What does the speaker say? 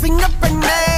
sing up and down.